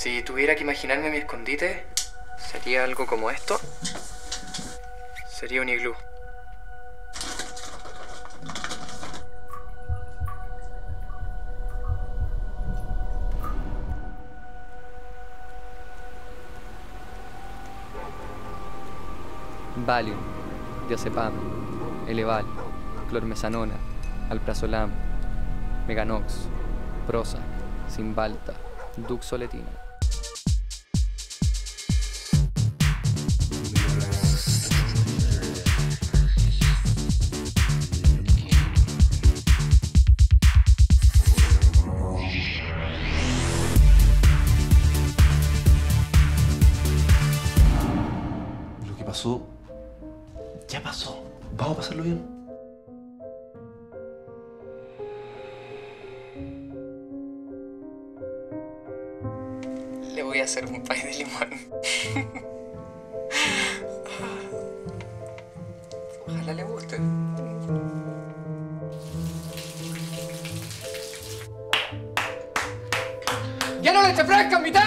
Si tuviera que imaginarme mi escondite, sería algo como esto. Sería un iglú. Valium, diazepam, Eleval, clormesanona, alprazolam, meganox, prosa, simbalta, duxoletina. Pasó, ya pasó. Vamos a pasarlo bien. Le voy a hacer un pay de limón. Ojalá le guste. ¡Ya no leche fresca en mi té!